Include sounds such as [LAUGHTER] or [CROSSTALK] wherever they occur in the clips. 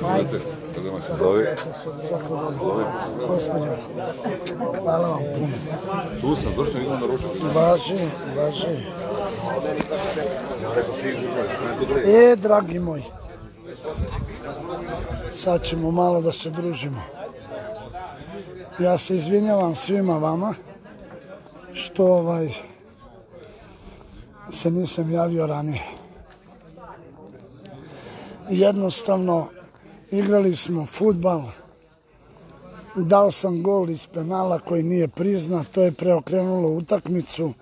Znate, kada vam se zove, dobro. Gospodin, hvala vam puno. tu sam, došao idem na ručak. Važi, važi. Gre. E, dragi moji, sad ćemo malo da se družimo. Ja se izvinjavam svima vama što ovaj se nisam javio ranije. Jednostavno, igrali smo futbal, dao sam gol iz penala koji nije priznat, to je preokrenulo utakmicu.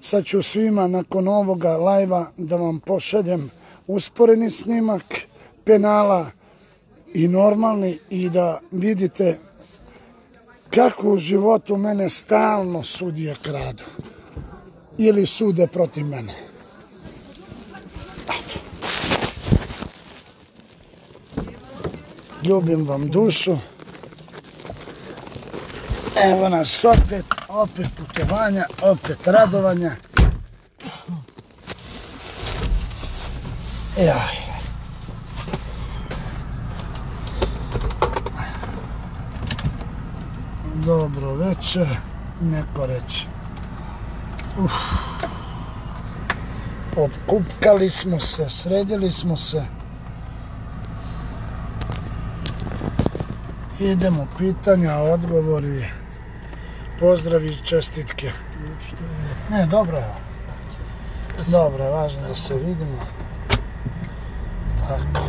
Sad ću svima nakon ovoga lajva da vam pošaljem usporeni snimak penala i normalni i da vidite kako u životu mene stalno sudije kradu ili sude protiv mene. Ljubim vam dušu. Evo nas opet, opet putovanja, opet radovanja. Jaj. Dobro večer, neko reći. Uf. Opkupkali smo se, sredili smo se. Idemo pitanja, odgovori, pozdravi i čestitke. Ne, dobro je. Dobro je, važno da se vidimo. Tako.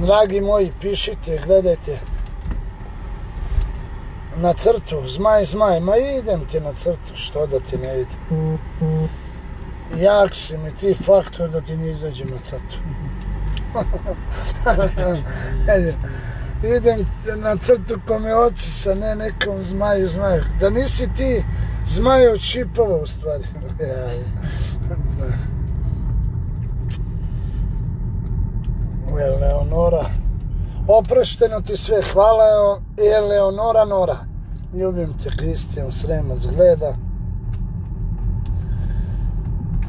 Dragi moji, pišite, gledajte. Na crtu, zmaj, zmaj, ma idem ti na crtu, što da ti ne idem. Jak si mi ti faktor da ti ne izađem na crtu. Ede, idem na crtu ko me hoćeš, a ne nekom zmaju, zmaju. Da nisi ti zmaju od šipova u stvari. Eleonora. Oprošteno ti sve, hvala Eleonora Nora. Ljubim te, Kristijan Sremac gleda.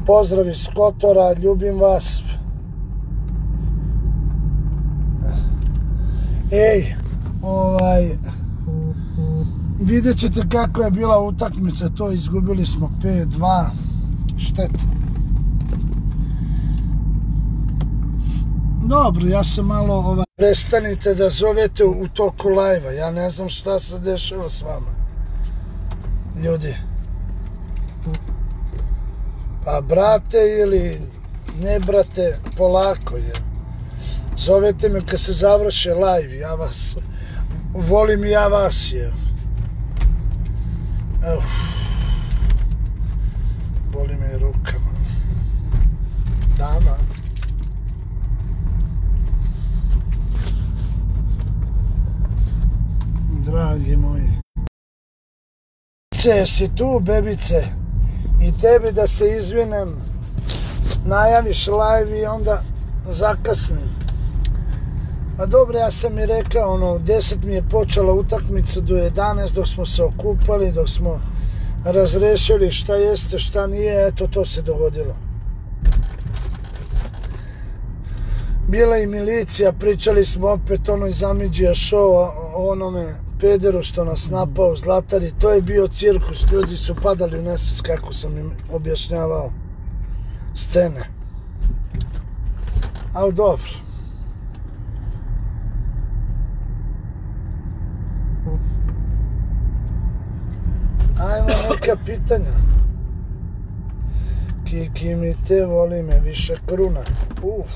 Pozdrav iz Kotora, ljubim vas. Ej, ovaj, vidjet ćete kako je bila utakmica, to izgubili smo 5-2, šteta. Dobro, ja sam malo ovaj... Prestanite da zovete u toku lajva, ja ne znam šta se dešava s vama. Ljudi. Pa brate ili ne brate, polako je. Zovete me kad se završe live, ja vas volim i ja vas je. Evo. Boli me rukama. Dama. Dragi moji. Bebice, si tu, bebice? I tebi da se izvinem, najaviš live i onda zakasnim. A dobro, ja sam mi rekao, ono, u 10 mi je počela utakmica do 11 dok smo se okupali, dok smo razrešili šta jeste, šta nije, eto to se dogodilo. Bila i milicija, pričali smo opet ono iz Amidžija show onome pederu što nas napao Zlatari, to je bio cirkus, ljudi su padali u nesvijest kako sam im objašnjavao scene. Ali dobro. Ajmo neka pitanja. Kiki mi te voli me više kruna. Uf.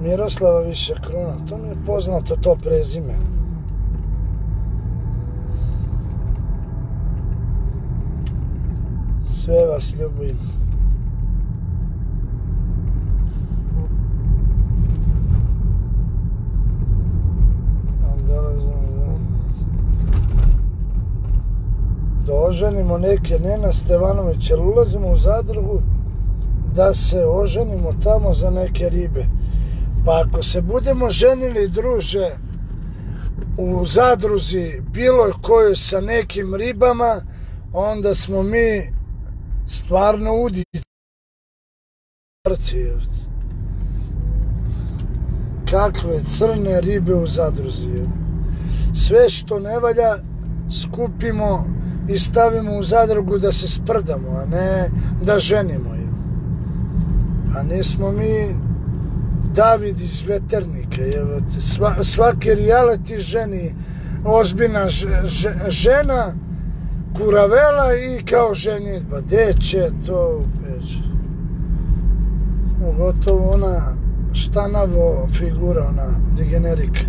Miroslava više kruna. To mi je poznato to prezime. Sve vas ljubim. Da oženimo neke Nena Stevanović, jer ulazimo u zadrugu da se oženimo tamo za neke ribe. Pa ako se budemo ženili, druže, u zadruzi bilo kojoj sa nekim ribama, onda smo mi stvarno udici. kakve crne ribe u zadruzi. Sve što ne valja skupimo i stavimo u zadrugu da se sprdamo, a ne da ženimo. A nismo mi David iz Veternika. Evo, sva, svake reality ženi ozbiljna žena kuravela i kao ženitba. Pa Deće to već. Gotovo ona štanavo figura, ona degenerika.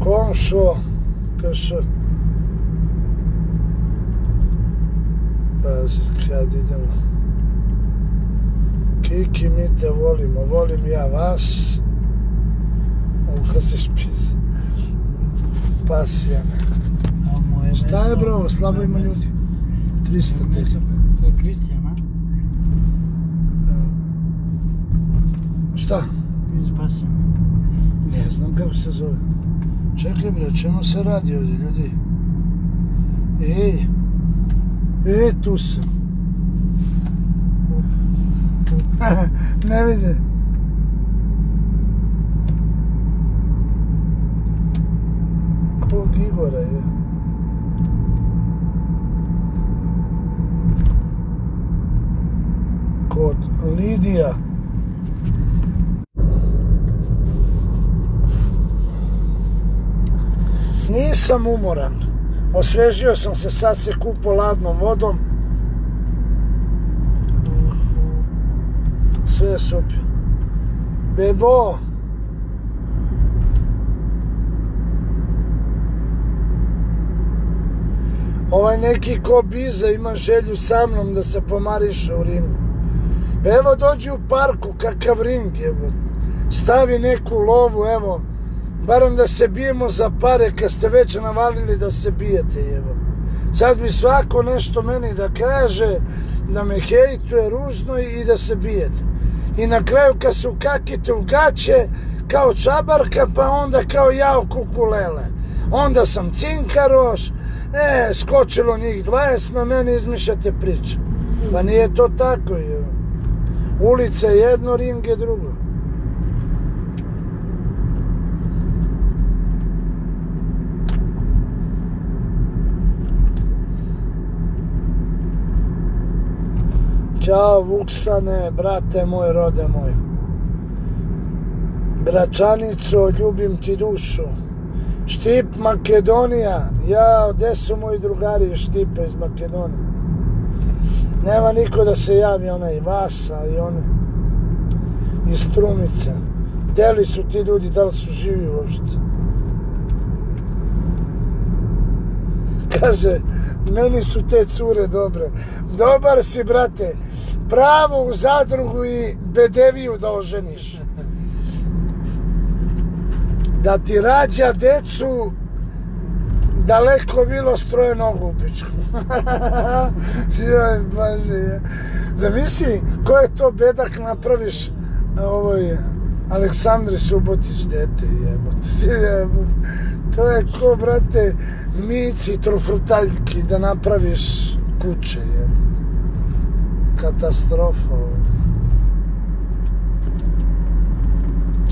Komšo, kaže, pazi, kad idemo. Kiki, mi te volimo, volim ja vas. Uka se špiz. Pasijane. Šta je bro, slabo ima ljudi? 300 te. To je Kristijan, a? Šta? Iz Pasijana. Ne znam kako se zove. Čekaj bre, čemu se radi ovdje ljudi? Ej, e, tu sam. [LAUGHS] ne vide. Kog Igora je? Kod Lidija. Nisam umoran. Osvežio sam se, sad se kupo ladnom vodom. Sve je super. Bebo! Ovaj neki ko biza ima želju sa mnom da se pomariše u ringu. Evo dođi u parku, kakav ring je. Stavi neku lovu, evo barem da se bijemo za pare kad ste već navalili da se bijete jevo. Sad mi svako nešto meni da kaže, da me hejtuje ružno i da se bijete. I na kraju kad se ukakite u gaće, kao čabarka, pa onda kao ja u kukulele. Onda sam cinkaroš, e, skočilo njih 20, na meni izmišljate priče. Pa nije to tako, jevo. Ulica jedno, ring je drugo. Ćao Vuksane, brate moj, rode moj. Bračanico, ljubim ti dušu. Štip Makedonija. Ja, gde su moji drugari Štipa iz Makedonije? Nema niko da se javi, ona i Vasa i one. Iz Strumice. Deli su ti ljudi, da li su živi uopšte? Kaže, meni su te cure dobre. Dobar si, brate. Pravo u zadrugu i bedeviju da oženiš. Da ti rađa decu daleko bilo stroje nogu u pičku. [LAUGHS] Joj, baže, ja. Zamisli, ko je to bedak napraviš ovo je. Aleksandre Subotić, dete, jebote, [LAUGHS] jebote. To je ko, brate, mici trofrtaljki da napraviš kuće, jebote. Katastrofa.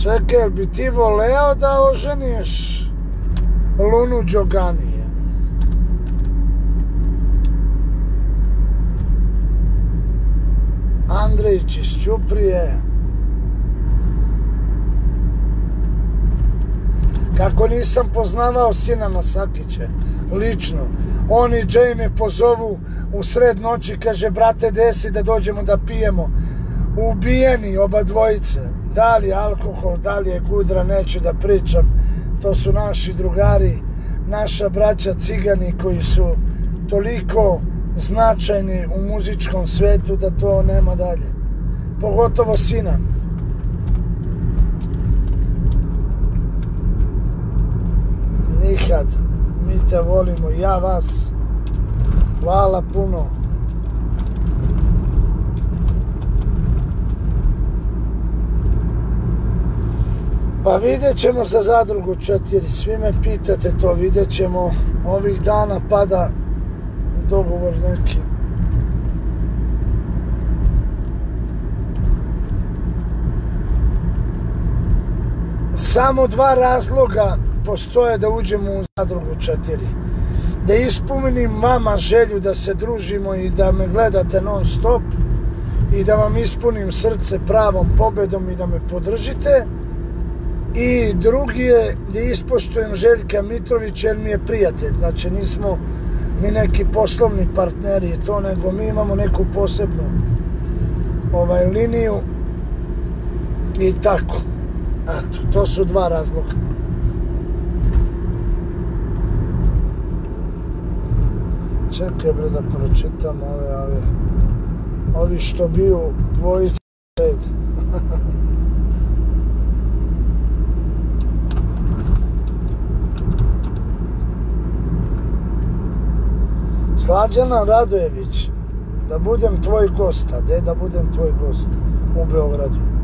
Čekaj, bi ti voleo da oženiš Lunu Đoganije? Andrejić iz Kako nisam poznavao sina Masakića, lično. Oni Jay me pozovu u sred noći, kaže, brate, desi da dođemo da pijemo. Ubijeni oba dvojice. Da li je alkohol, da li je gudra, neću da pričam. To su naši drugari, naša braća cigani koji su toliko značajni u muzičkom svetu da to nema dalje. Pogotovo sinan. nikad. Mi te volimo, ja vas. Hvala puno. Pa vidjet ćemo za zadrugu četiri. Svi me pitate to, vidjet ćemo. Ovih dana pada dogovor neki. Samo dva razloga postoje da uđemo u zadrugu četiri. Da ispunim vama želju da se družimo i da me gledate non stop i da vam ispunim srce pravom pobedom i da me podržite. I drugi je da ispoštujem Željka Mitrovića jer mi je prijatelj. Znači nismo mi neki poslovni partneri i to, nego mi imamo neku posebnu ovaj liniju i tako. Eto, to su dva razloga. Čekaj bre da pročitam ove, ove, ovi što biju dvojice red. [LAUGHS] Slađana Radojević, da budem tvoj gost, a de da budem tvoj gost u Beogradu.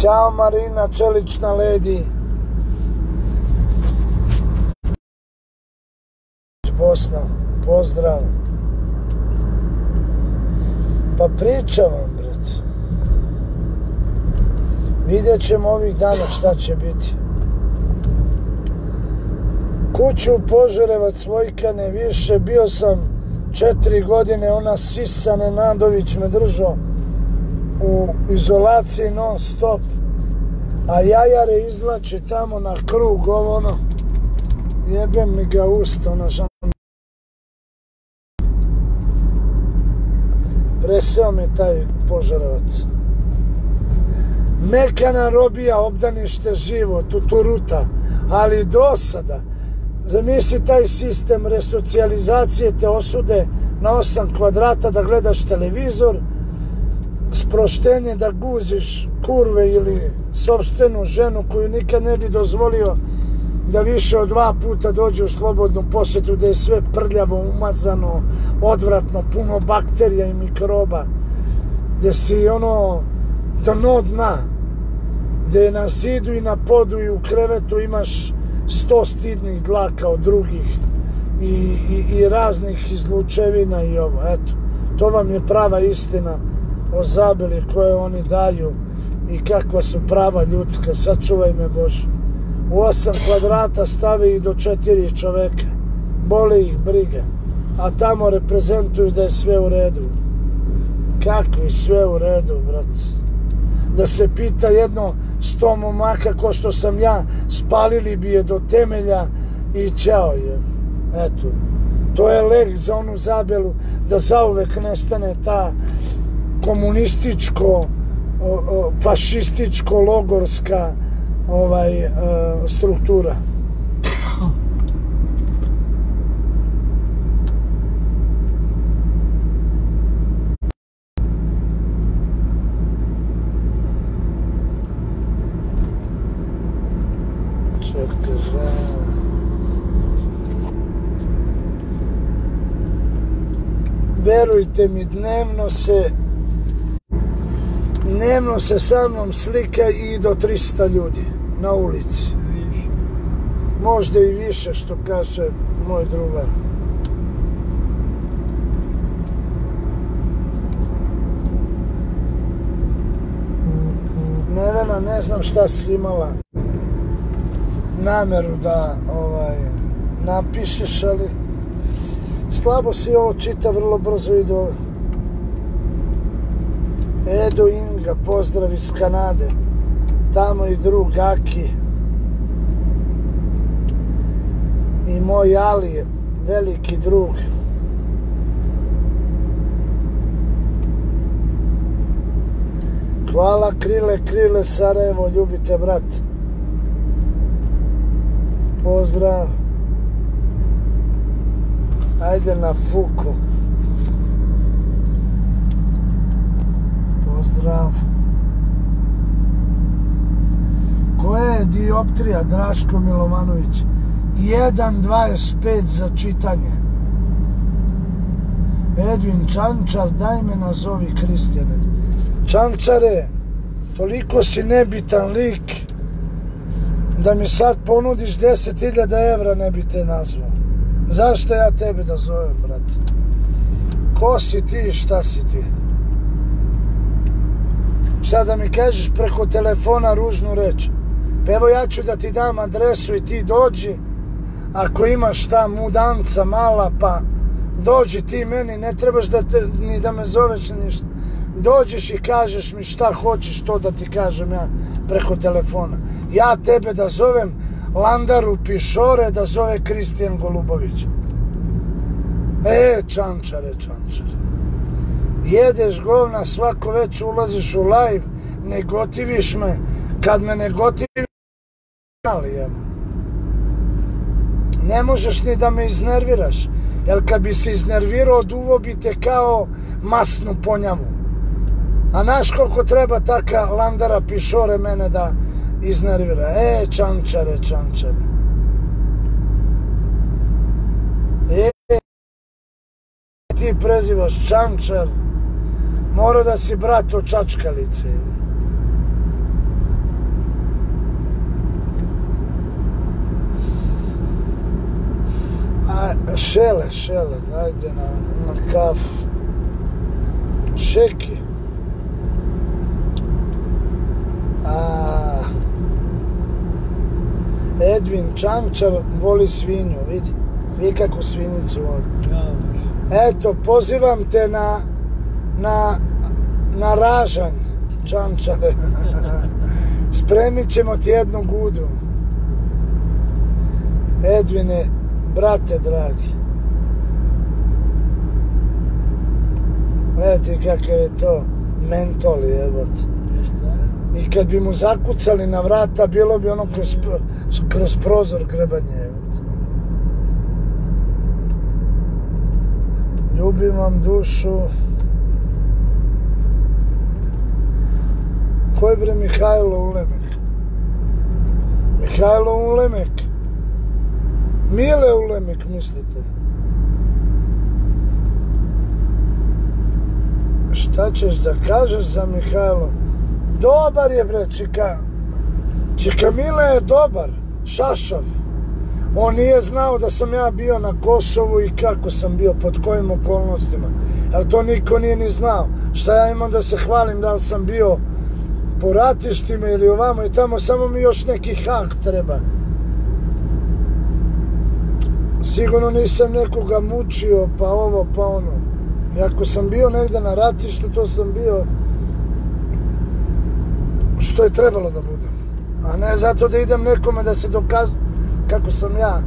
Ćao Marina Čelična ledi. Bosna, pozdrav. Pa pričam vam, brat. Vidjet ćemo ovih dana šta će biti. Kuću u Požarevac, Vojkane, više, bio sam četiri godine, ona Sisa Nenadović me držao u izolaciji non stop, a jajare izvlače tamo na krug, ovo ono, jebem mi ga usta, ono žan. Preseo me taj požarovac. Mekana robija, obdanište živo, tuturuta, ali dosada. Zamisli taj sistem resocijalizacije te osude na 8 kvadrata da gledaš televizor, sproštenje da guziš kurve ili sobstvenu ženu koju nikad ne bi dozvolio da više od dva puta dođe u slobodnu posjetu da je sve prljavo, umazano, odvratno, puno bakterija i mikroba, gdje si ono dno dna, gde na zidu i na podu i u krevetu imaš sto stidnih dlaka od drugih i, i, i raznih izlučevina i ovo, eto, to vam je prava istina o zabili koje oni daju i kakva su prava ljudska, sačuvaj me Bože. U osam kvadrata stavi i do četiri čoveka, boli ih briga, a tamo reprezentuju da je sve u redu. Kakvi sve u redu, brat? Da se pita jedno sto momaka ko što sam ja, spalili bi je do temelja i ćao je. Eto, to je lek za onu zabelu da zauvek nestane ta komunističko fašističko logorska ovaj e, struktura. Verujte mi, dnevno se dnevno se sa mnom slika i do 300 ljudi na ulici. Možda i više, što kaže moj drugar. Nevena, ne znam šta si imala nameru da ovaj napišeš, ali slabo si ovo čita, vrlo brzo i do Edo Inga, pozdrav iz Kanade. Tamo i drug Aki. I moj Ali, veliki drug. Hvala Krile, Krile, Sarajevo, ljubite brat. Pozdrav. Ajde na Fuku. Pozdrav. Koje je dioptrija, Draško Milovanović? 1.25 za čitanje. Edvin Čančar, daj me nazovi Kristjane. Čančare, toliko si nebitan lik da mi sad ponudiš 10.000 evra ne bi te nazvao. Zašto ja tebe da zovem, brate? Ko si ti i šta si ti? Šta da mi kažeš preko telefona ružnu reč? Pa evo ja ću da ti dam adresu i ti dođi. Ako imaš šta mudanca mala, pa dođi ti meni, ne trebaš da te, ni da me zoveš ništa. Dođeš i kažeš mi šta hoćeš to da ti kažem ja preko telefona. Ja tebe da zovem Landaru Pišore, da zove Kristijan Golubović. E, čančare, čančare. Jedeš govna, svako već ulaziš u live, ne gotiviš me. Kad me ne gotiviš, ali evo. Ne možeš ni da me iznerviraš. Jer kad bi se iznervirao, duvo bi te kao masnu ponjavu. A znaš koliko treba taka landara pišore mene da iznervira? E, čančare, čančare. E, ti prezivaš čančar, mora da si brat od čačkalice. A, šele, šele, ajde na, na kafu. Šeki. A, Edvin Čančar voli svinju, vidi. Vidi kako svinjicu voli. Eto, pozivam te na, na, na ražanj, Čančare. [LAUGHS] Spremit ćemo ti jednu gudu. Edvine, brate dragi. Gledajte kakav je to mentol, evo I kad bi mu zakucali na vrata, bilo bi ono kroz, kroz prozor grebanje, evo Ljubim vam dušu. Ko je bre Mihajlo Ulemek? Mihajlo Ulemek. Mile Ulemek, mislite? Šta ćeš da kažeš za Mihajlo? Dobar je, bre, Čika. Čika Mile je dobar. Šašav. On nije znao da sam ja bio na Kosovu i kako sam bio, pod kojim okolnostima. Jer to niko nije ni znao. Šta ja imam da se hvalim da sam bio po ratištima ili ovamo i tamo, samo mi još neki hak treba. Sigurno nisam nekoga mučio, pa ovo, pa ono. I ako sam bio negde na ratištu, to sam bio što je trebalo da budem. A ne zato da idem nekome da se dokazu kako sam ja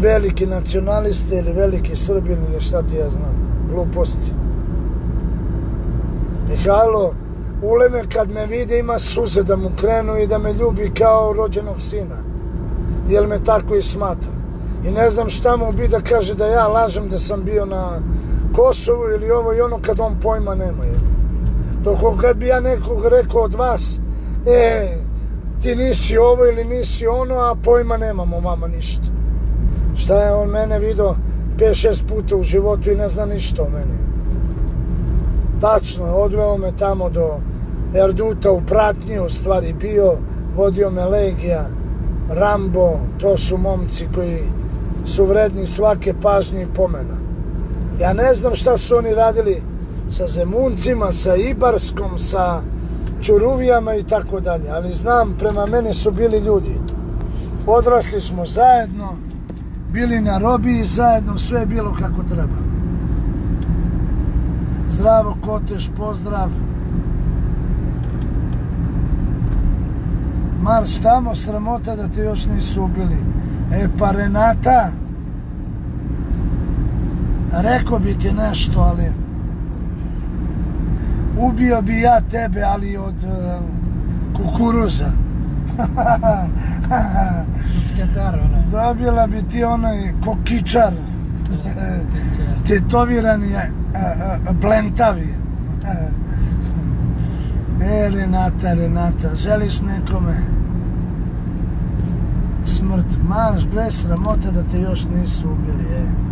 veliki nacionaliste ili veliki srbin ili šta ti ja znam. Gluposti. Mihajlo, uleme kad me vide ima suze da mu krenu i da me ljubi kao rođenog sina. Jer me tako i smatra. I ne znam šta mu bi da kaže da ja lažem da sam bio na Kosovu ili ovo i ono kad on pojma nema. Dok kad bi ja nekog rekao od vas, e, ti nisi ovo ili nisi ono, a pojma nemamo mama ništa. Šta je on mene vidio 5-6 puta u životu i ne zna ništa o meni. Tačno, odveo me tamo do Erduta u pratnji, u stvari bio, vodio me Legija, Rambo, to su momci koji su vredni svake pažnje i pomena. Ja ne znam šta su oni radili sa Zemuncima, sa Ibarskom, sa Čuruvijama i tako dalje, ali znam, prema mene su bili ljudi. Odrasli smo zajedno, bili na robiji zajedno, sve je bilo kako treba. Zdravo, Koteš, pozdrav. Marš tamo, sramota da te još nisu ubili. E, pa Renata, rekao bi ti nešto, ali ubio bi ja tebe, ali od uh, kukuruza. [LAUGHS] Dobila bi ti onaj kokičar, tetovirani blentavi. e, Renata, Renata, želiš nekome smrt? Maš, bre, sramota da te još nisu ubili, e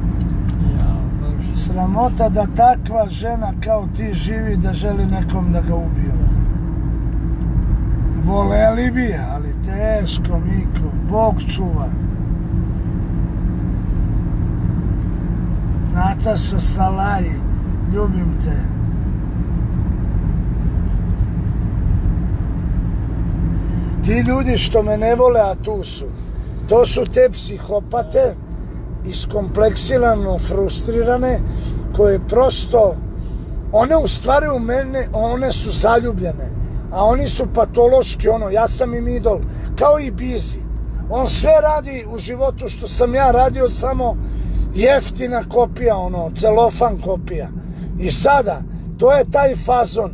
sramota da takva žena kao ti živi da želi nekom da ga ubiju. Voleli bi, ali teško, Miko. Bog čuva. Nataša Salaj, ljubim te. Ti ljudi što me ne vole, a tu su, to su te psihopate, iskompleksirano frustrirane, koje prosto, one u stvari u mene, one su zaljubljene, a oni su patološki, ono, ja sam im idol, kao i Bizi. On sve radi u životu što sam ja radio, samo jeftina kopija, ono, celofan kopija. I sada, to je taj fazon.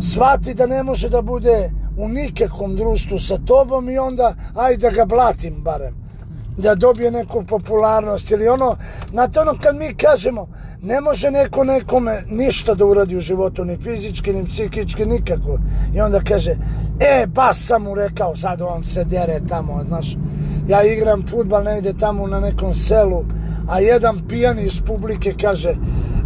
Svati da ne može da bude u nikakvom društvu sa tobom i onda, ajde da ga blatim barem da dobije neku popularnost ili ono, znate ono kad mi kažemo ne može neko nekome ništa da uradi u životu, ni fizički, ni psihički, nikako. I onda kaže, e, bas sam mu rekao, sad on se dere tamo, znaš, ja igram futbal negde tamo na nekom selu, a jedan pijan iz publike kaže,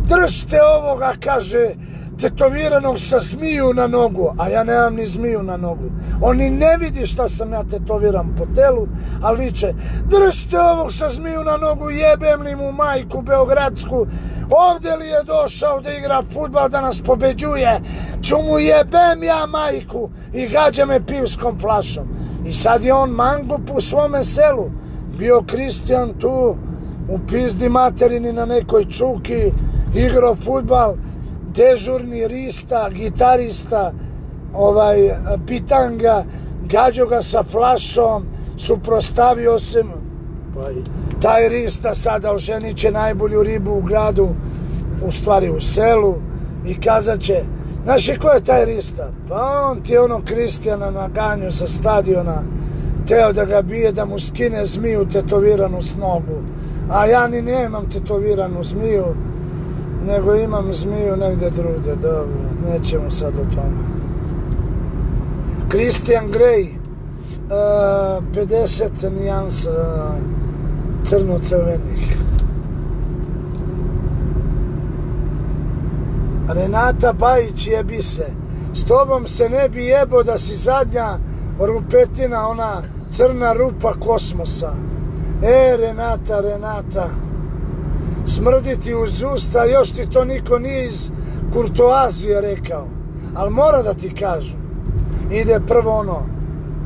držite ovoga, kaže, tetoviranog sa zmiju na nogu, a ja nemam ni zmiju na nogu. On ni ne vidi šta sam ja tetoviran po telu, ali liče, držite ovog sa zmiju na nogu, jebem li mu majku Beogradsku, ovdje li je došao da igra futbal da nas pobeđuje, ću mu jebem ja majku i gađa me pivskom flašom. I sad je on mangup u svome selu, bio Kristijan tu, u pizdi materini na nekoj čuki, igrao futbal, dežurni rista, gitarista, ovaj, pitanga, gađo ga sa flašom, suprostavio se, ovaj, taj rista sada oženit će najbolju ribu u gradu, u stvari u selu, i kazat će, znaš ko je taj rista? Pa on ti je ono Kristijana na ganju sa stadiona, teo da ga bije, da mu skine zmiju tetoviranu s nogu. A ja ni nemam tetoviranu zmiju, nego imam zmiju negde drugde, dobro, nećemo sad o tome. Christian Grey, eh, uh, 50 nijansa uh, crno-crvenih. Renata Bajić jebi se. S tobom se ne bi jebo da si zadnja rupetina, ona crna rupa kosmosa. E, Renata, Renata smrditi uz usta, još ti to niko nije iz kurtoazije rekao. Ali mora da ti kažu. Ide prvo ono,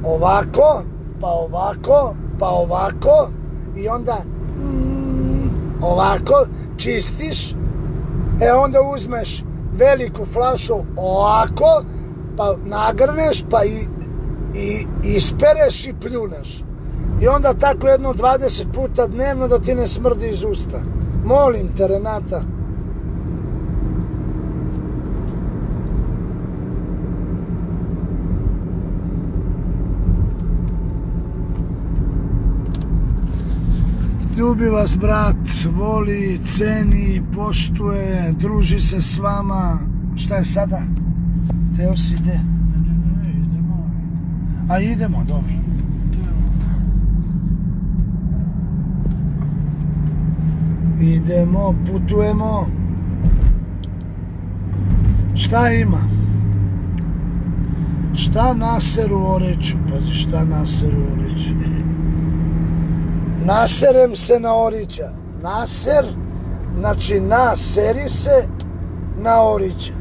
ovako, pa ovako, pa ovako, i onda mm, ovako, čistiš, e onda uzmeš veliku flašu ovako, pa nagrneš, pa i, i ispereš i pljuneš. I onda tako jedno 20 puta dnevno da ti ne smrdi iz usta. Molim te, Renata. Ljubi vas brat, voli, ceni, poštuje, druži se s vama. Šta je sada? Teo si ide? A idemo, dobro. Idemo, putujemo. Šta ima? Šta naseru o oreću? Pazi, šta naseru u oreću? Naserem se na orića. Naser, znači naseri se na orića.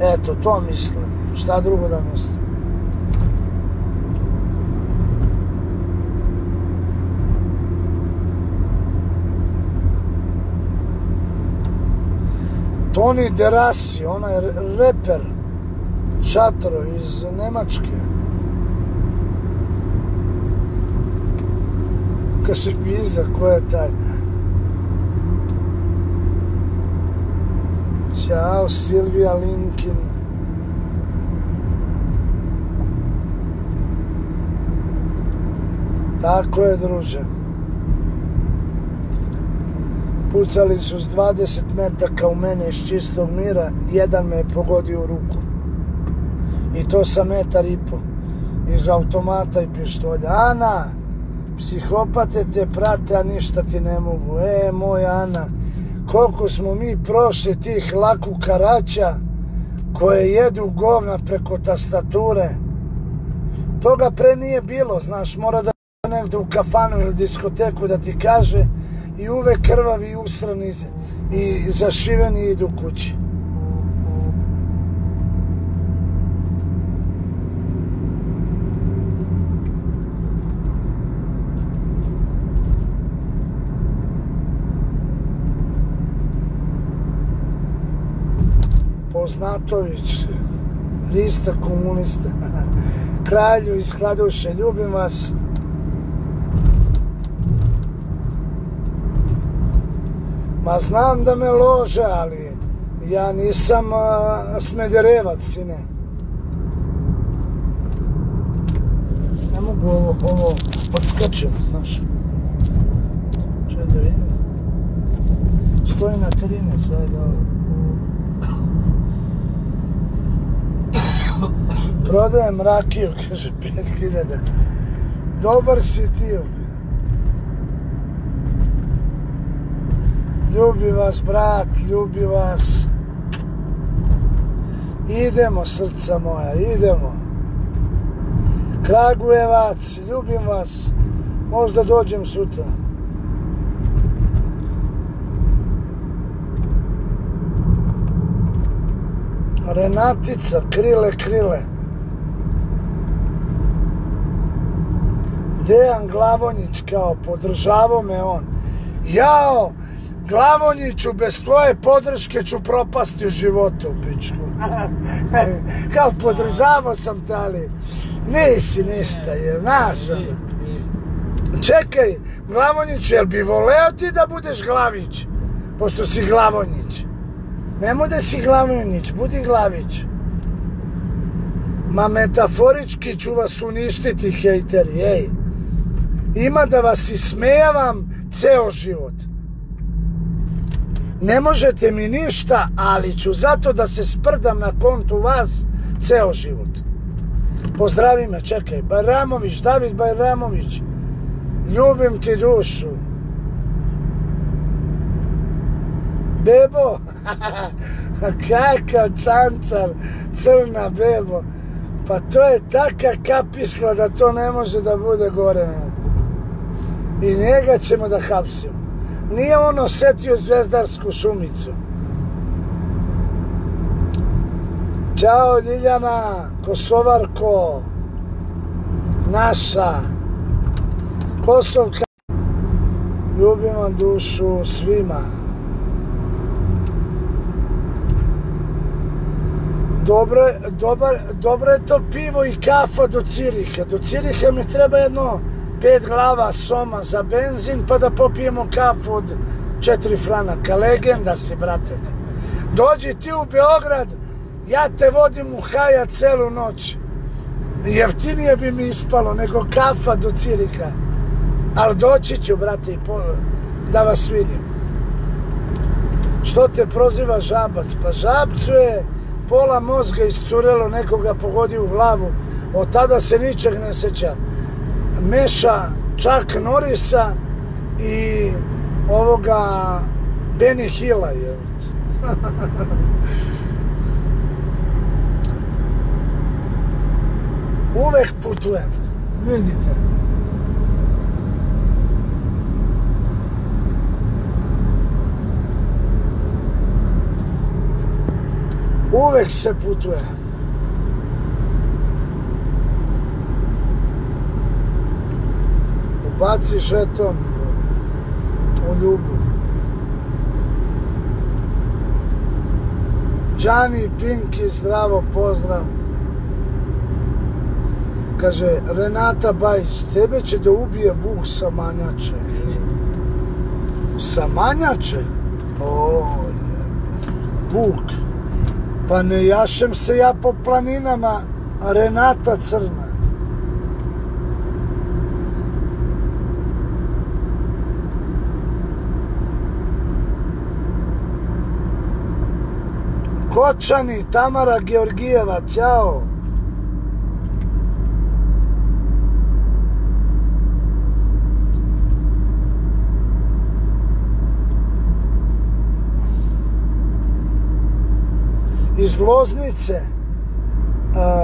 Eto, to mislim. Šta drugo da mislim? Toni Derasi, onaj reper, šatro iz Nemačke. Kaže, Biza, ko je taj? Ćao, Silvija Linkin. Tako je, druže pucali su s 20 metaka u mene iz čistog mira, jedan me je pogodio u ruku. I to sa metar i po. Iz automata i pištolja. Ana, psihopate te prate, a ništa ti ne mogu. E, moj Ana, koliko smo mi prošli tih laku karaća koje jedu govna preko tastature. Toga pre nije bilo, znaš, mora da negde u kafanu ili diskoteku da ti kaže i uvek krvavi usrani i zašiveni idu kući. Poznatović, Rista komunista, [LAUGHS] kralju iz Hladuše, ljubim vas. Ma znam da me lože, ali ja nisam a, smederevac, sine. Ne mogu ovo, ovo odskačem, znaš. Čekaj da vidim. Stoji na 13, ajde ovo. Prodajem rakiju, [LAUGHS] kaže, 5000. Dobar si ti, Ljubi vas, brat, ljubi vas. Idemo, srca moja, idemo. Kragujevac, ljubim vas. Možda dođem sutra. Renatica, krile, krile. Dejan Glavonjić kao podržavao me on. Jao, Glavonjiću, bez tvoje podrške ću propasti u životu, pičku. [LAUGHS] kao podržavao sam te, ali nisi ništa, je, znaš. Ono. Čekaj, Glavonjić, jel bi voleo ti da budeš Glavić? Pošto si Glavonjić. Nemoj da si Glavonjić, budi Glavić. Ma metaforički ću vas uništiti, hejteri, ej ima da vas ismejavam ceo život. Ne možete mi ništa, ali ću zato da se sprdam na kontu vas ceo život. Pozdravi me, čekaj, Bajramović, David Bajramović, ljubim ti dušu. Bebo, [LAUGHS] kakav cancar, crna bebo, pa to je taka kapisla da to ne može da bude gore. Ne i njega ćemo da hapsimo. Nije on osetio zvezdarsku šumicu. Ćao Ljiljana, Kosovarko, naša, Kosovka. Ljubim vam dušu svima. Dobro, dobar, dobro je to pivo i kafa do Ciriha. Do Ciriha mi treba jedno pet glava soma za benzin, pa da popijemo kafu od četiri franaka. Legenda si, brate. Dođi ti u Beograd, ja te vodim u haja celu noć. Jeftinije bi mi ispalo nego kafa do Cirika. Ali doći ću, brate, i po, da vas vidim. Što te proziva žabac? Pa žabcu je pola mozga iscurelo, nekoga pogodi u glavu. Od tada se ničeg ne seća meša čak Norisa i ovoga Benny Hilla je. [LAUGHS] Uvek putujem. Vidite. Uvek se putuje. Baci žeton u ljubu. Džani, Pinki, zdravo, pozdrav. Kaže, Renata Bajić, tebe će da ubije Vuk sa manjače. Sa manjače? O. Vuk. Pa ne jašem se ja po planinama, Renata crna. Kočani, Tamara Georgijeva, ćao. Iz Loznice,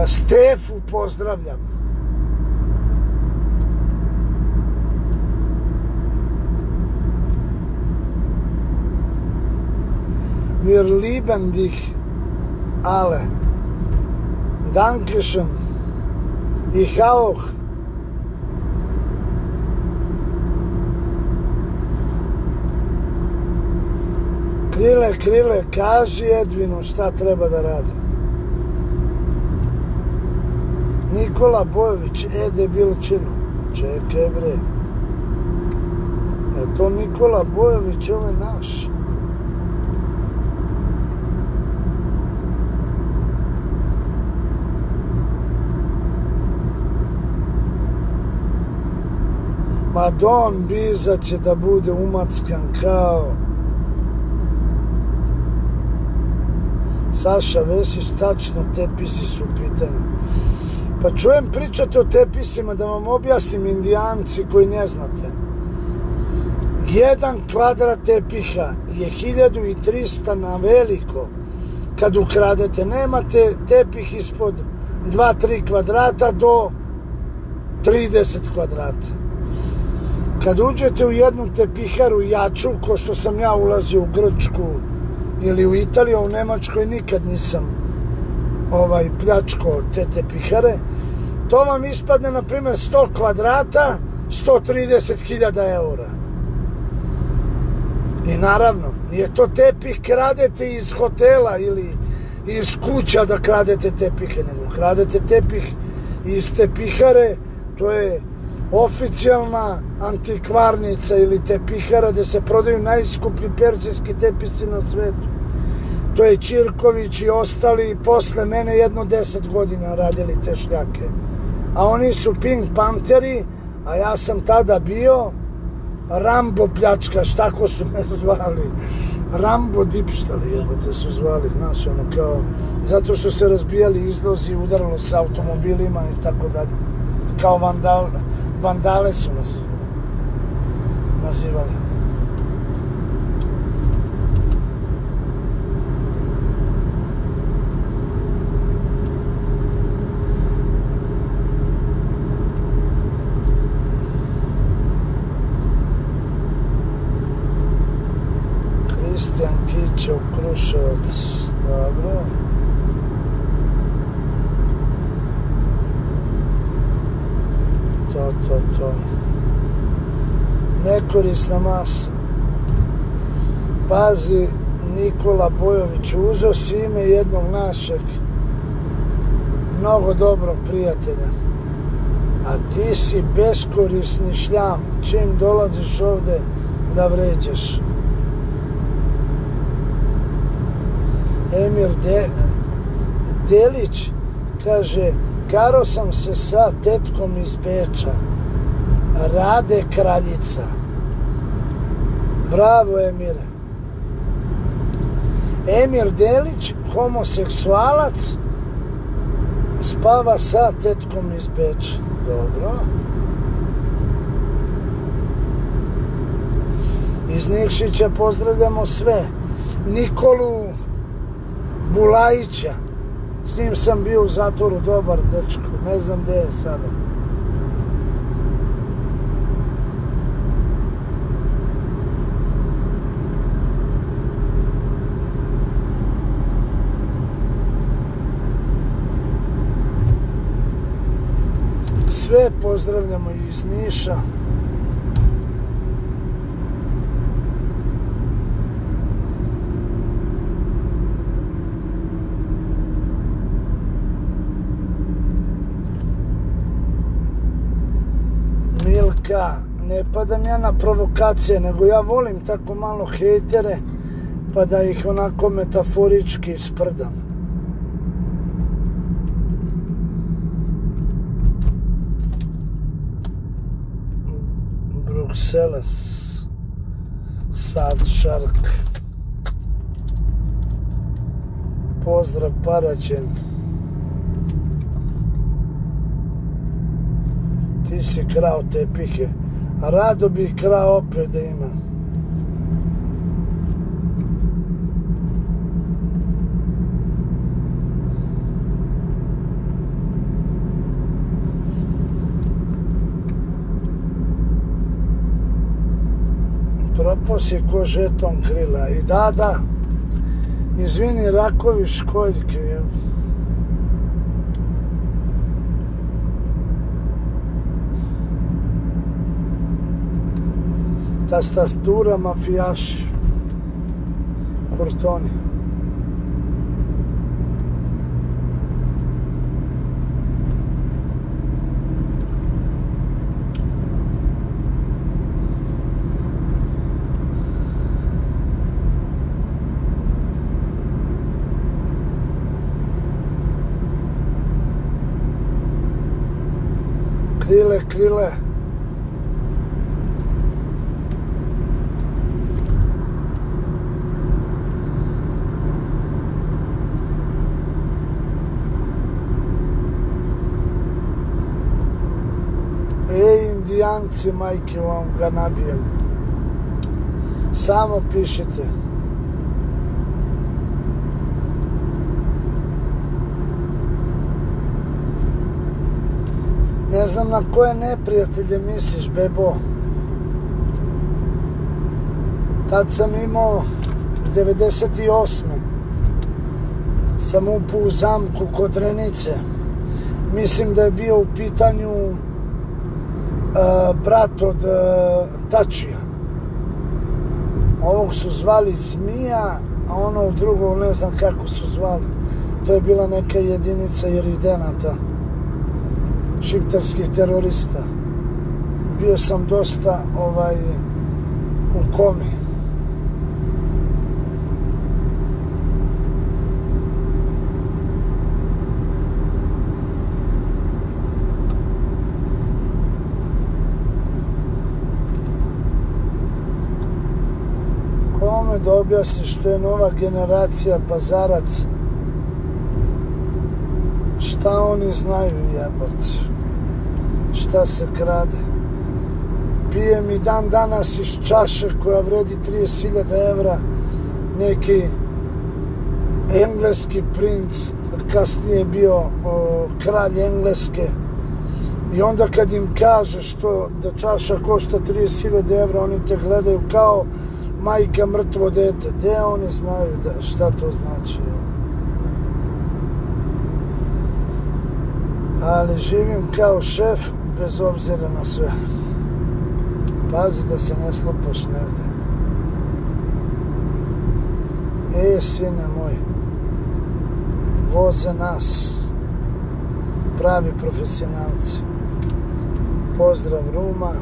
Stefu pozdravljam. Wir lieben dich Ale, Dankeschön. Ich auch. Krile, krile, kaži Edvinu šta treba da radi. Nikola Bojović, Ede Bilčinu. Čekaj bre. Jer to Nikola Bojović, ovo je naš. Madon Biza će da bude umackan kao Saša Vesić, tačno tepisi su u pitanju. Pa čujem pričate o tepisima da vam objasnim indijanci koji ne znate. Jedan kvadrat tepiha je 1300 na veliko kad ukradete. Nemate tepih ispod 2-3 kvadrata do 30 kvadrata. Kad uđete u jednu tepiharu jaču, ko što sam ja ulazio u Grčku ili u Italiju, u Nemačkoj nikad nisam ovaj pljačko te tepihare, to vam ispadne, na primjer, 100 kvadrata, 130.000 eura. I naravno, nije to tepih kradete iz hotela ili iz kuća da kradete tepihe, nego kradete tepih iz tepihare, to je oficijalna antikvarnica ili tepihara gde se prodaju najskuplji persijski tepisi na svetu. To je Čirković i ostali posle mene jedno deset godina radili te šljake. A oni su Pink Pantheri, a ja sam tada bio Rambo pljačkaš, tako su me [LAUGHS] zvali. Rambo dipštali, jebote su zvali, znaš, ono kao, zato što se razbijali izlozi, udaralo sa automobilima i tako dalje. Kao vandal, vandale su nas nazivali. Kristijan Kićev Kruševac, dobro. To, to, to. Nekorisna masa. Pazi, Nikola Bojović, uzeo si ime jednog našeg mnogo dobrog prijatelja. A ti si beskorisni šljam. Čim dolaziš ovde da vređaš. Emir De, Delić kaže Karo sam se sa tetkom iz Beča. Rade kraljica. Bravo Emire. Emir Delić homoseksualac spava sa tetkom iz Beča. Dobro. Iz Nikšića pozdravljamo sve. Nikolu Bulajića. S njim sam bio u zatvoru, dobar dečko. Ne znam gde je sada. Sve pozdravljamo iz Niša. ja Pa ne padam ja na provokacije, nego ja volim tako malo hejtere, pa da ih onako metaforički sprdam. Bruxelles, Sad Shark. Pozdrav Paraćen. ti si krao tepihe. A rado bih krao opet da ima. Propos je ko žeton krila. I da, da. Izvini, rakovi školjke, jel? Tastatura mafijaši. Kurtoni. Krile, krile. Ej, indijanci, majke vam ga nabijem. Samo pišite. Ne znam na koje neprijatelje misliš, bebo. Tad sam imao 98. Sam upao u zamku kod Renice. Mislim da je bio u pitanju uh, brat od uh, Tačija. Ovog su zvali Zmija, a ono u drugog ne znam kako su zvali. To je bila neka jedinica jeridenata šiptarskih terorista. Bio sam dosta ovaj u komi. Da objasniš što je nova generacija pazarac? Šta oni znaju jebot šta se krade pije mi dan danas iz čaše koja vredi 30.000 evra neki engleski princ kasnije bio o, kralj engleske. I onda kad im kaže što da čaša košta 30.000 evra oni te gledaju kao majka mrtvo dete gde oni znaju da, šta to znači ali živim kao šef bez obzira na sve. Pazi da se ne slupaš nevde. E, sine moj, voze nas, pravi profesionalci. Pozdrav Ruma,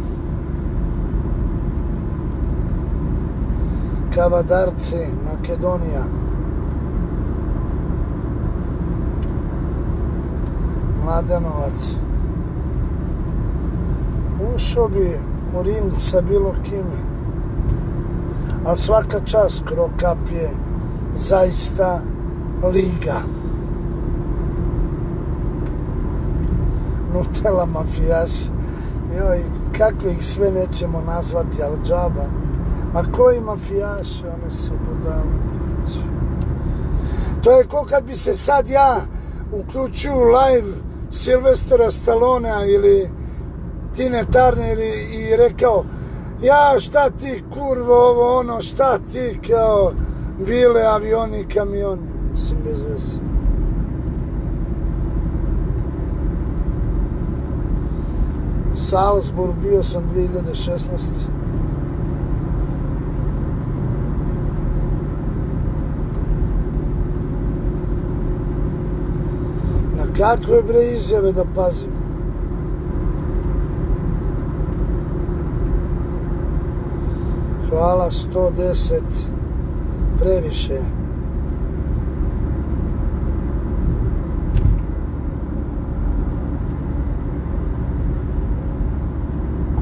Kavadarci, Makedonija, Mladenovac. Ušao bi u ring sa bilo kime. A svaka čast Krokap je zaista liga. Nutella mafijaši. Joj, kako ih sve nećemo nazvati, ali džaba. Ma koji mafijaši, one su budale, braću. To je ko kad bi se sad ja uključio u live Silvestera Stallonea ili Tine Turner i, i rekao ja šta ti kurvo ovo ono šta ti kao vile, avioni, kamioni? Mislim bez veze. Salzburg bio sam 2016 kakve bre izjave da pazim? Hvala 110 previše.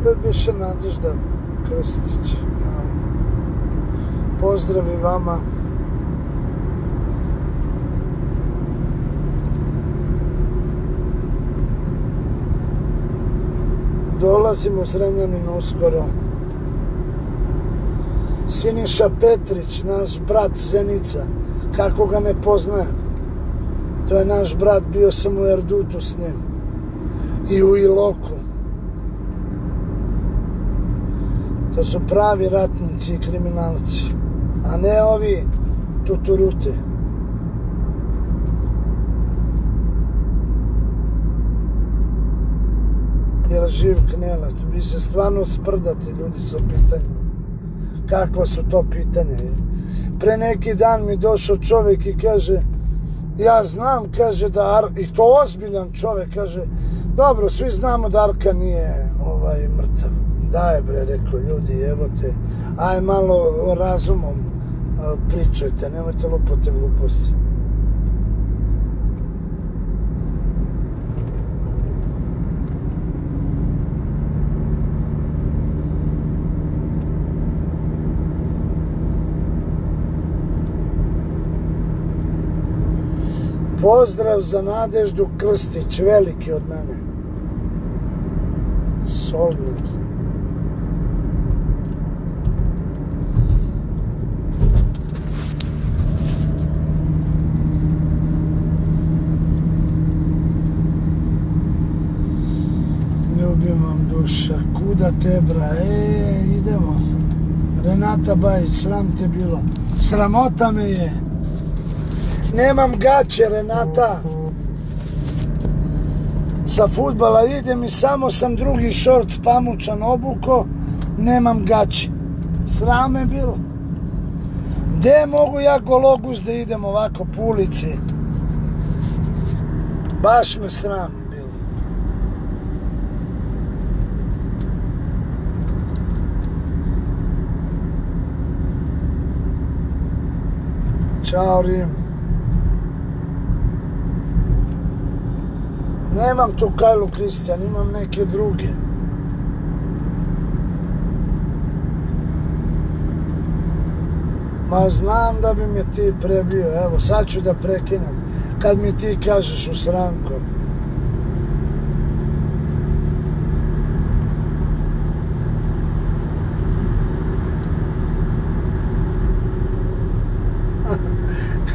Ko je biše Nadežda Krstić? Ja. Pozdravi vama. Dolazimo u Zrenjanin uskoro. Siniša Petrić, naš brat Zenica, kako ga ne poznajem. To je naš brat, bio sam u Erdutu s njim. I u Iloku. To su pravi ratnici i kriminalci. A ne ovi tuturute. Jel živ knelat? Vi se stvarno sprdate ljudi sa pitanjima. Kakva su to pitanja? Pre neki dan mi došao čovjek i kaže ja znam, kaže da Ar... i to ozbiljan čovjek kaže dobro, svi znamo da Arka nije ovaj mrtav. Daj bre, rekao ljudi, evo te, aj malo razumom pričajte, nemojte lupati gluposti. Pozdrav za Nadeždu Krstić, veliki od mene. Solnik. Ljubim vam duša, kuda te bra, e, idemo. Renata Bajić, sram te bilo. Sramota me je. Nemam gaće, Renata. Sa futbala idem i samo sam drugi šort pamučan obuko, nemam gaće. Srame bilo. Gde mogu ja gologus da idem ovako po ulici? Baš me sram bilo. Ćao Rim. Nemam tu Kajlu Kristijan, imam neke druge. Ma znam da bi me ti prebio, evo sad ću da prekinem. Kad mi ti kažeš u sranko.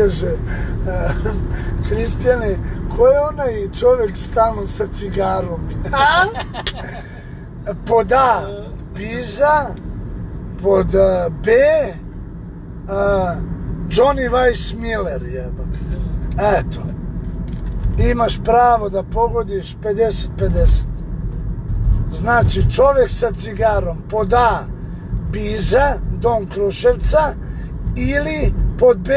Kaže, [LAUGHS] Kristijane, ko je onaj čovjek stalno sa cigarom? A? [LAUGHS] Pod A, Biza, pod uh, B, uh, Johnny Weiss Miller, jebak. Eto. Imaš pravo da pogodiš 50-50. Znači, čovjek sa cigarom pod A, Biza, Don Kruševca, ili pod B,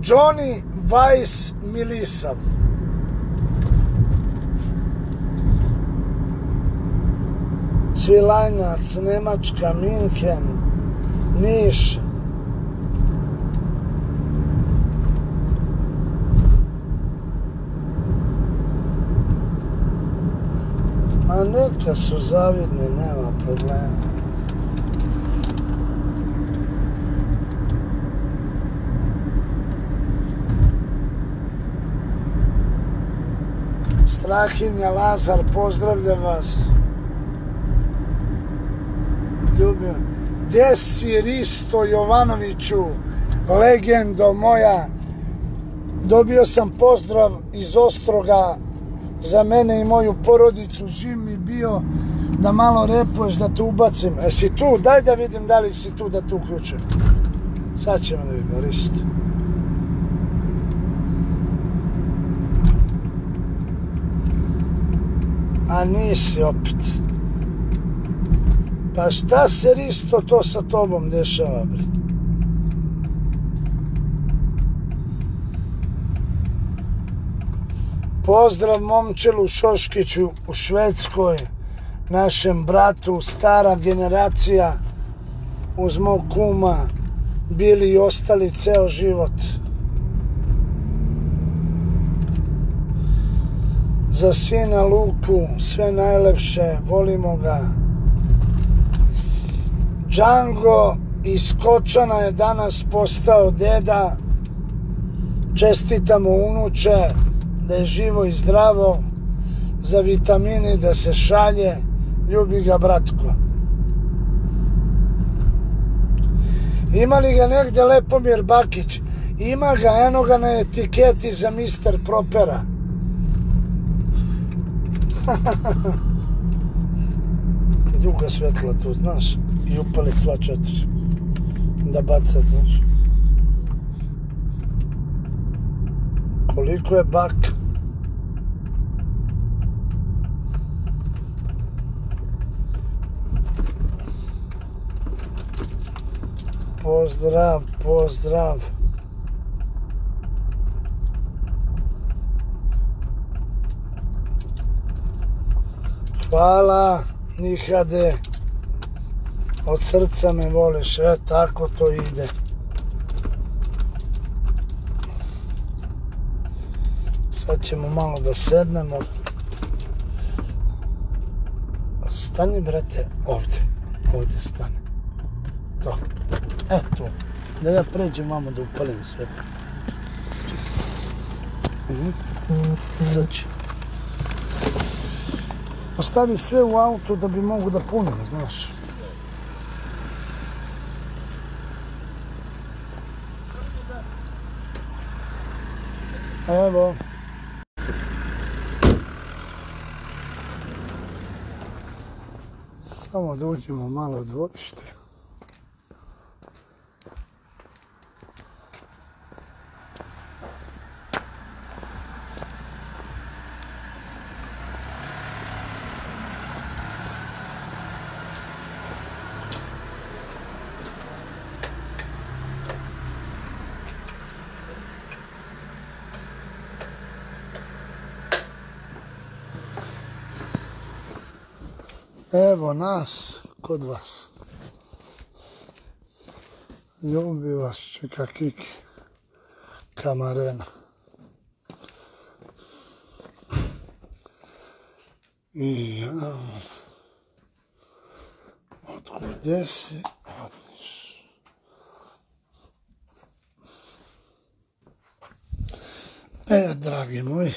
Johnny Weiss Milisav. Svilajnac, Nemačka, Minhen, Niš. Ma neka su zavidni, nema problema. Strahinja Lazar, pozdravljam vas. Ljubim. Gde si Risto Jovanoviću, legendo moja? Dobio sam pozdrav iz Ostroga za mene i moju porodicu. Živ mi bio da malo repuješ da te ubacim. E si tu? Daj da vidim da li si tu da te uključim. Sad ćemo da vidimo, Risto. A nisi opet. Pa šta se Risto to sa tobom dešava, bre? Pozdrav momčelu Šoškiću u Švedskoj, našem bratu, stara generacija, uz mog kuma, bili i ostali ceo život. Za sina Luku sve najlepše, volimo ga. Django iz Kočana je danas postao deda. Čestitamo unuče da je živo i zdravo, za vitamine da se šalje, ljubi ga bratko. Ima li ga negde Lepomir Bakić? Ima ga, eno ga na etiketi za Mister Propera. [LAUGHS] Duga svetla tu, znaš, i upali sva četiri. Da bacat, znaš. Koliko je bak? Pozdrav, pozdrav. Hvala, Nihade. Od srca me voliš, e, tako to ide. Sad ćemo malo da sednemo. Stani, brate, ovde. Ovde stani. To. E, tu. Da ja pređem mamo, da upalim svet. Mhm. Sad ću. Ostavi sve u autu da bi mogu da punim, znaš. Evo. Samo da uđemo malo u dvorište. Evo nas kod vas. Ljubi vas čeka Kiki. Kamarena. I ja... Otkud jesi? Otiš. E, dragi moji,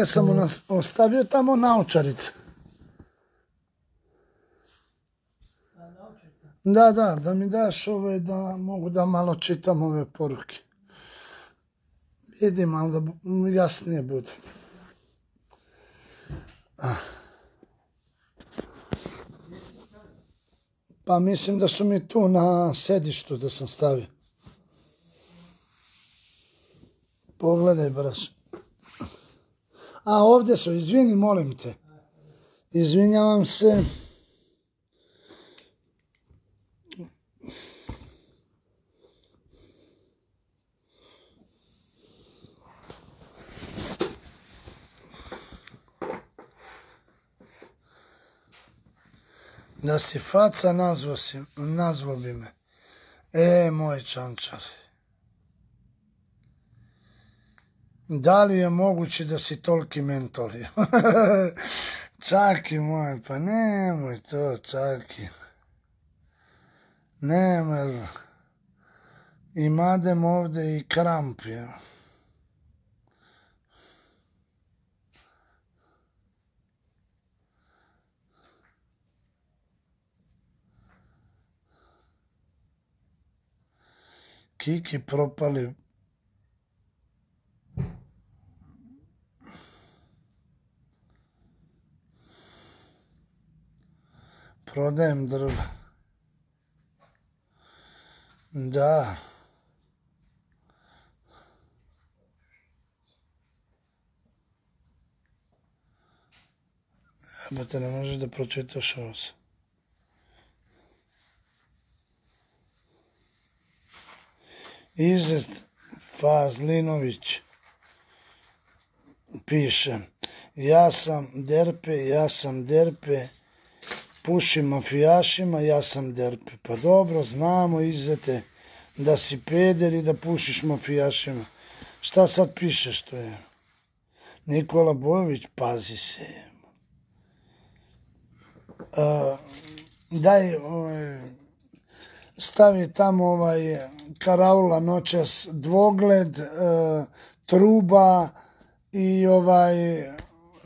ja sam mu nas ostavio tamo naočaricu. Da, da, da mi daš ove, da mogu da malo čitam ove poruke. Vidim, ali da jasnije bude. Ah. Pa mislim da su mi tu na sedištu da sam stavio. Pogledaj, braš. A ovdje su, izvini, molim te. Izvinjavam se. Da si faca nazvo, si, nazvo bi me. E, moj čančar. Da li je moguće da si toliki mentoli? [LAUGHS] čaki moj, pa nemoj to, čaki. Nemoj. Imadem ovde i kramp, je. Kiki propali продаем дрова. Да. Ама те не можеш да прочеташ оса. Изет Fazlinović piše Ja sam derpe, ja sam derpe, puši mafijašima, ja sam derpe. Pa dobro, znamo izete da si peder i da pušiš mafijašima. Šta sad pišeš to je? Nikola Bojović, pazi se. Uh, daj, ovaj, stavi tamo ovaj karaula noćas dvogled, uh, truba i ovaj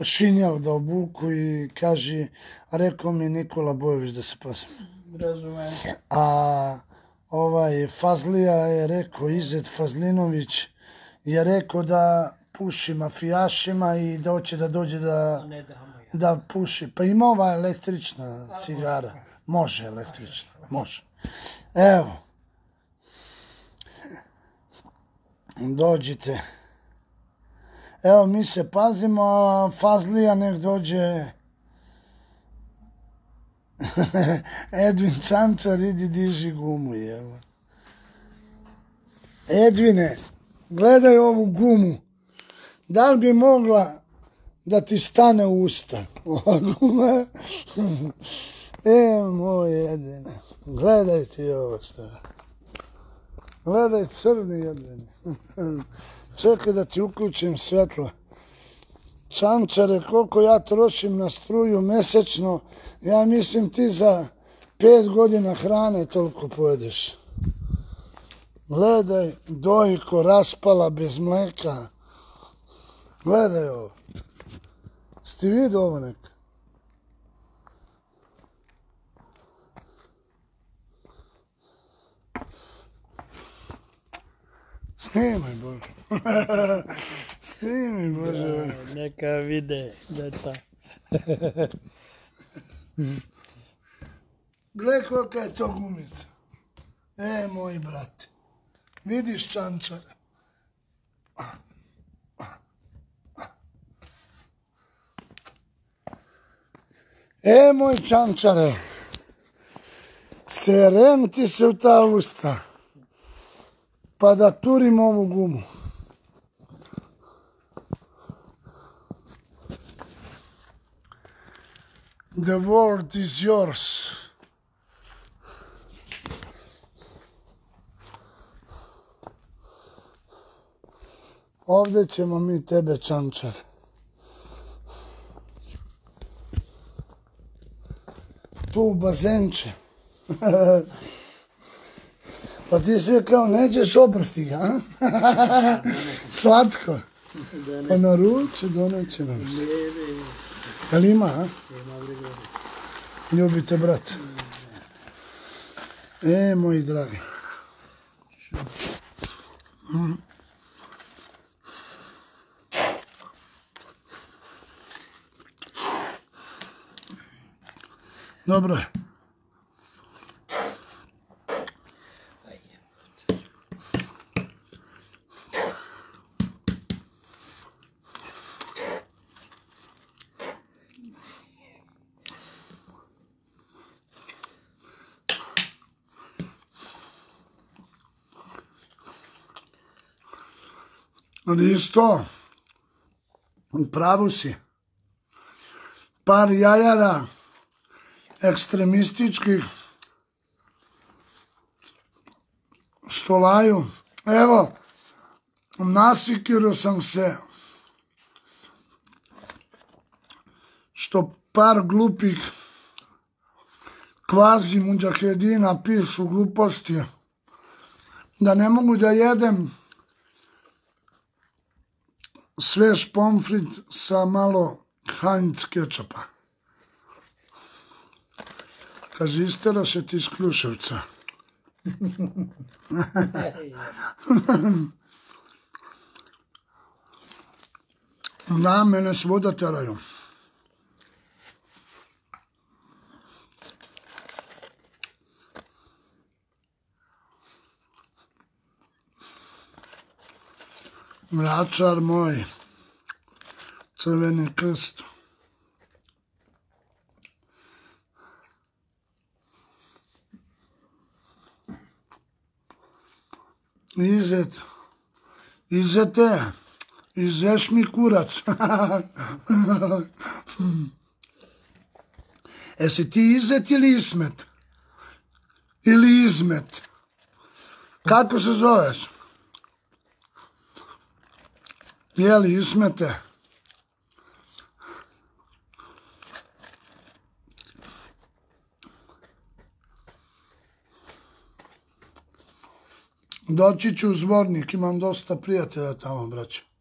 šinjal da obuku i kaže, rekao mi Nikola Bojović da se pazim. Razumem. A ovaj Fazlija je rekao, Izet Fazlinović je rekao da puši mafijašima i da hoće da dođe da, da puši. Pa ima ova električna cigara. Može električna, može. Evo. Dođite. Evo, mi se pazimo, a Fazlija nek dođe... [LAUGHS] Edwin Čančar, idi diži gumu, jevo. Edvine, gledaj ovu gumu. Da li bi mogla da ti stane u usta? [LAUGHS] Ova guma. [LAUGHS] e, moj Edvine, gledaj ti ovo što. Gledaj crni Edvine. Čekaj da ti uključim svjetlo. Čančare, koliko ja trošim na struju mesečno, ja mislim ti za pet godina hrane toliko pojedeš. Gledaj, dojko raspala bez mleka. Gledaj ovo. Sti vidio ovo neka? Snimaj, Bože. [LAUGHS] Snimaj, Bože. Neka vide, deca. Gle kolika je to gumica. E, moji brate. Vidiš čančara. E, moj čančare. Serem ti se u ta usta. Pa da turim ovu gumu. The world is yours. Ovdje ćemo mi tebe čančar. Tu u bazenče. [LAUGHS] pa ti sve kao nećeš oprsti, a? [LAUGHS] Slatko. Pa na ruče doneće nam se. Je li ima, a? Ljubite, brat. E, moji dragi. Mm. Dobro. Ali isto, u pravu si, par jajara, ekstremističkih što laju. Evo, nasikiro sam se što par glupih kvazi muđahedina pišu gluposti da ne mogu da jedem svež pomfrit sa malo Heinz kečapa. Kaže, istela se ti iz Kruševca. [LAUGHS] Na mene svuda teraju. Mračar moj, crveni krst. Izet. Izete. Izeš mi kurac. [LAUGHS] Esi ti izet ili ismet? Ili izmet? Kako se zoveš? Jeli ismete? Doći ću u zvornik, imam dosta prijatelja tamo, braće.